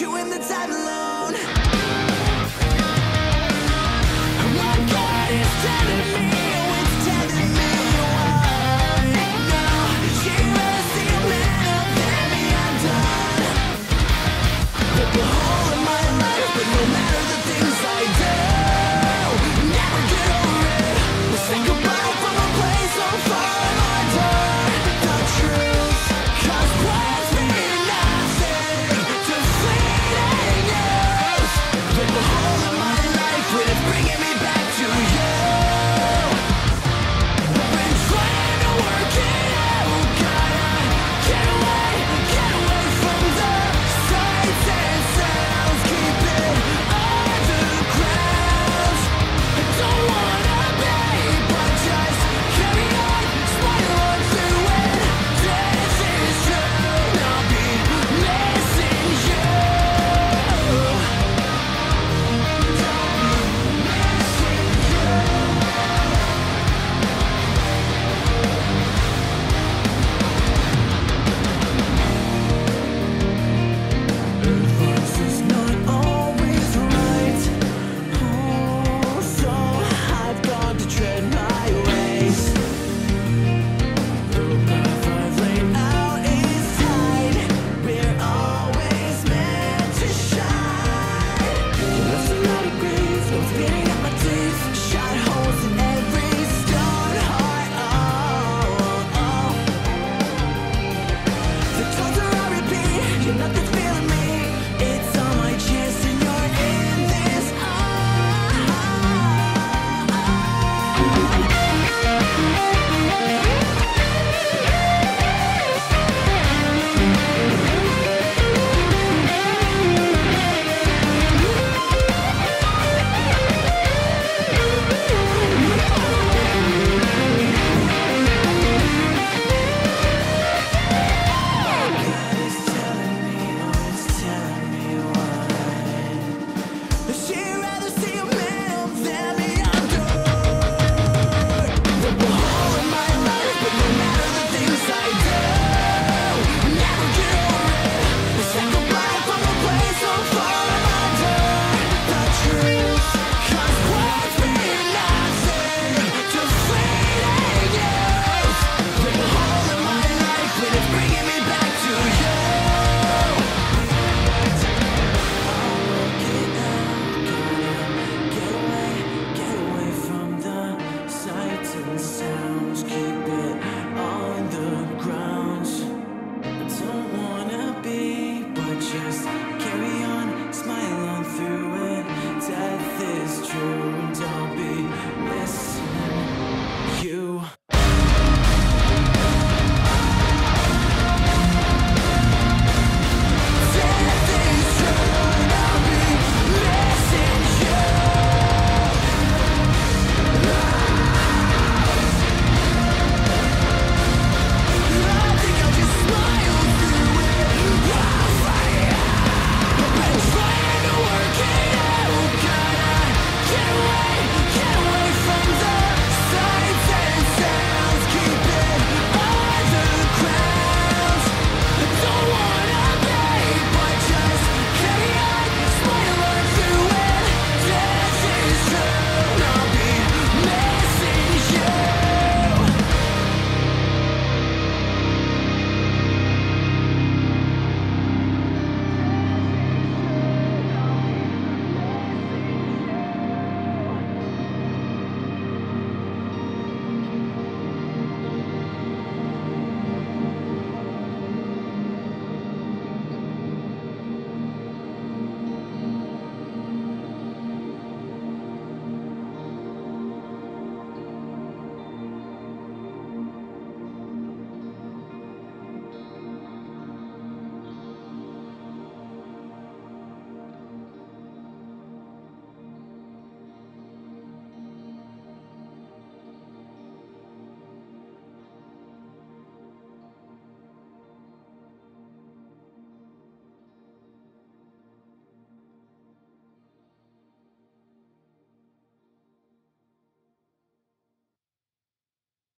you in the time alone.